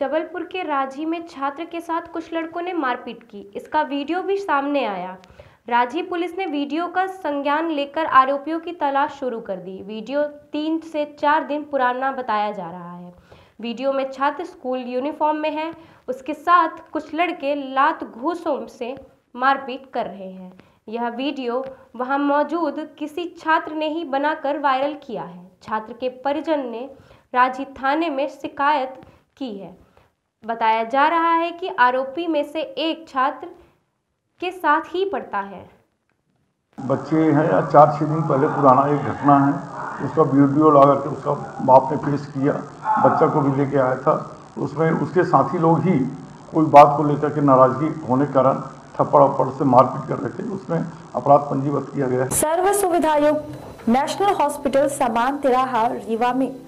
जबलपुर के राज़ी में छात्र के साथ कुछ लड़कों ने मारपीट की। इसका वीडियो भी सामने आया। राज़ी पुलिस ने वीडियो का संज्ञान लेकर आरोपियों की तलाश शुरू कर दी। वीडियो तीन से चार दिन पुराना बताया जा रहा है। वीडियो में छात्र स्कूल यूनिफॉर्म में है। उसके साथ कुछ लड़के लात घूसों से मारपीट कर रहे हैं। यह वीडियो वहाँ मौजूद किसी छात्र ने ही बनाकर वायरल किया है। छात्र के परिजन ने राज़ी थाने में शिकायत की है। बताया जा रहा है कि आरोपी में से एक छात्र के साथ ही पढ़ता है। बच्चे हैं या चार छः दिन पहले पुराना एक घटना है उसका वीडियो ला करके उसका बाप ने पेश किया बच्चा को भी लेके आया था। उसमें उसके साथी लोग ही कोई बात को लेकर के नाराज़गी होने के कारण थप्पड़ अप्पड़ से मारपीट कर रहे थे। उसमें अपराध पंजीबद्ध किया गया सर्व सुविधा नेशनल हॉस्पिटल समान तिराहा रीवा में